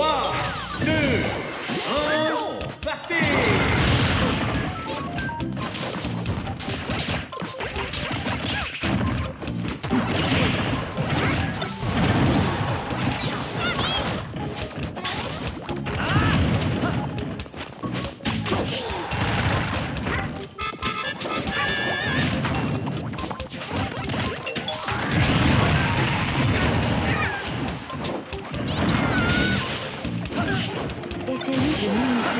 3,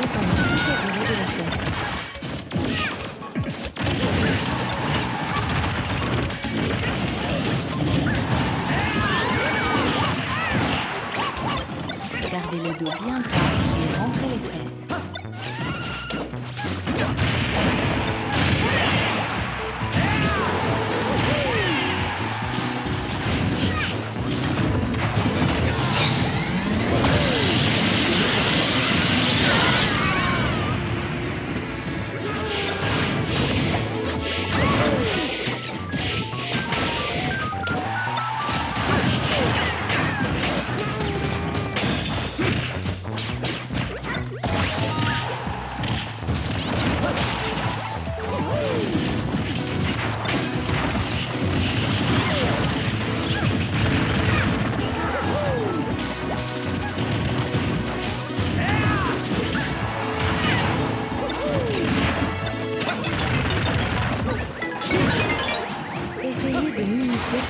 mimiter pendant toute la durée de la pièce. Gardez le dos bien droit et rentrez les tresses.